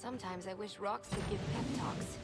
Sometimes I wish rocks could give pep talks.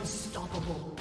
Unstoppable.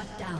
Shut down.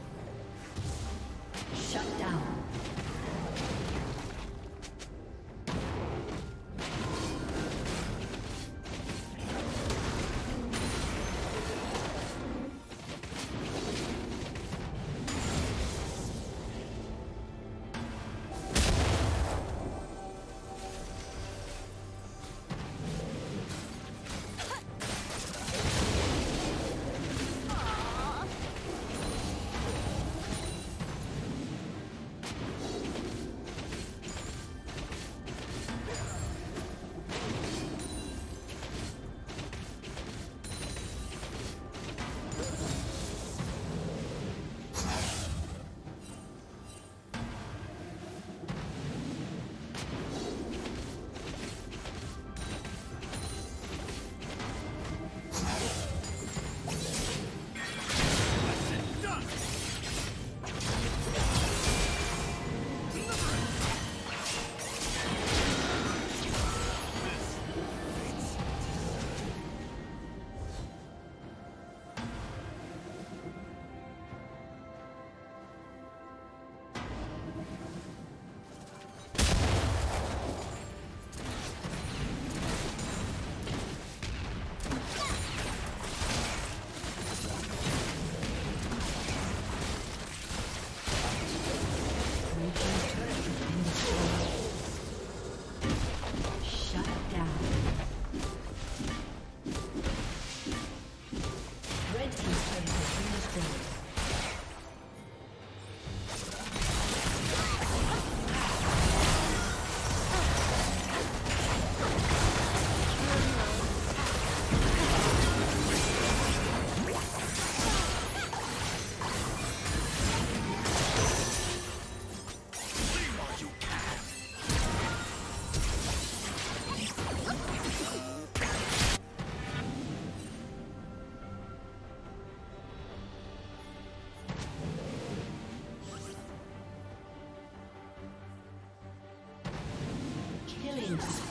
Thanks.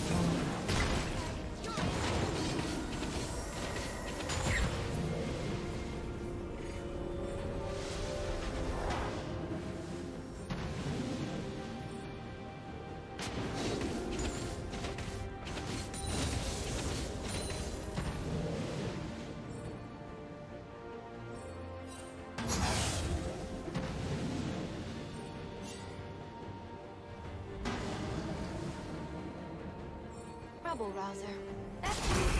Trouble rouser. That's